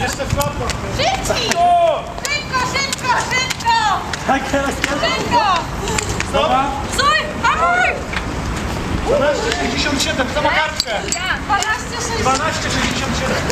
Jeszcze w klatkę. Szybko! Szybko, szybko, szybko! Tak, teraz, teraz. Szybko! Stop! Stój! Hamuj! 12,67, za kartkę! 12,67. 12,67.